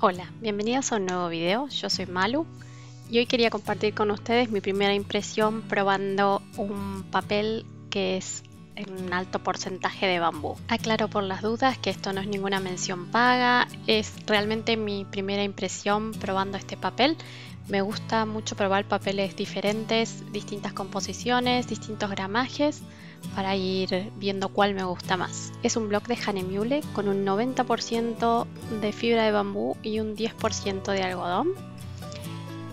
Hola, bienvenidos a un nuevo video, yo soy Malu y hoy quería compartir con ustedes mi primera impresión probando un papel que es un alto porcentaje de bambú. Aclaro por las dudas que esto no es ninguna mención paga, es realmente mi primera impresión probando este papel. Me gusta mucho probar papeles diferentes, distintas composiciones, distintos gramajes para ir viendo cuál me gusta más. Es un bloc de Hanemule con un 90% de fibra de bambú y un 10% de algodón.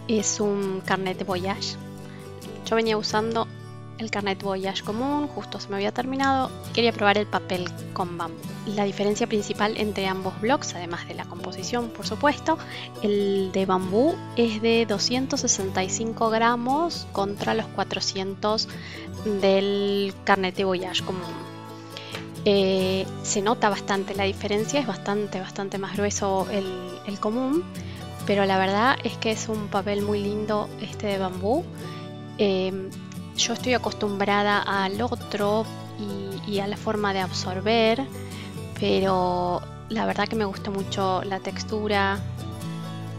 Es un carnet de voyage. Yo venía usando el carnet Voyage común, justo se me había terminado, quería probar el papel con bambú. La diferencia principal entre ambos blocks, además de la composición por supuesto, el de bambú es de 265 gramos contra los 400 del carnet de Voyage común. Eh, se nota bastante la diferencia, es bastante, bastante más grueso el, el común, pero la verdad es que es un papel muy lindo este de bambú. Eh, yo estoy acostumbrada al otro y, a la forma de absorber, pero la verdad que me gustó mucho la textura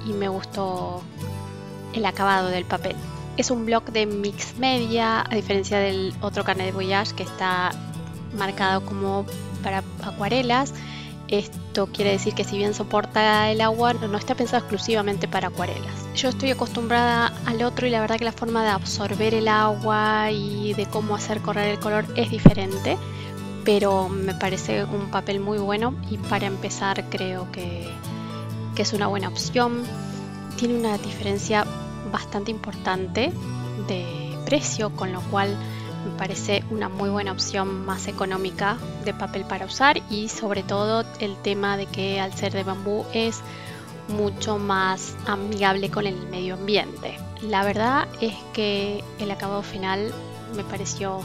y me gustó el acabado del papel. Es un bloc de mix media, a diferencia del otro carnet de Voyage que está marcado como para acuarelas. Esto quiere decir que si bien soporta el agua, no está pensado exclusivamente para acuarelas. Yo estoy acostumbrada al otro y la verdad que la forma de absorber el agua y de cómo hacer correr el color es diferente, pero me parece un papel muy bueno y para empezar creo que, que es una buena opción. Tiene una diferencia bastante importante de precio, con lo cual me parece una muy buena opción más económica de papel para usar y sobre todo el tema de que al ser de bambú es mucho más amigable con el medio ambiente. La verdad es que el acabado final me pareció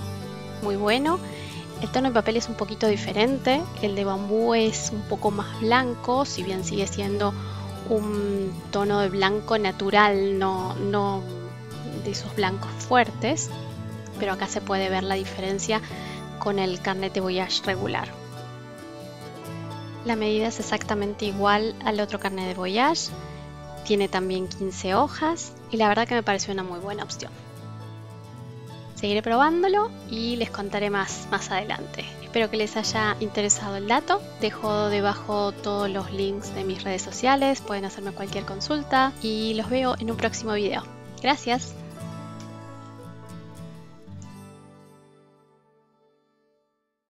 muy bueno. El tono de papel es un poquito diferente, el de bambú es un poco más blanco, si bien sigue siendo un tono de blanco natural, no, no de esos blancos fuertes pero acá se puede ver la diferencia con el carnet de Voyage regular. La medida es exactamente igual al otro carnet de Voyage, tiene también 15 hojas y la verdad que me pareció una muy buena opción. Seguiré probándolo y les contaré más más adelante. Espero que les haya interesado el dato. Dejo debajo todos los links de mis redes sociales, pueden hacerme cualquier consulta y los veo en un próximo video. Gracias.